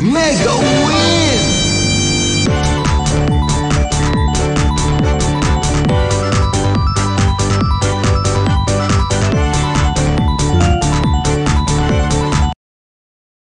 Mega Win!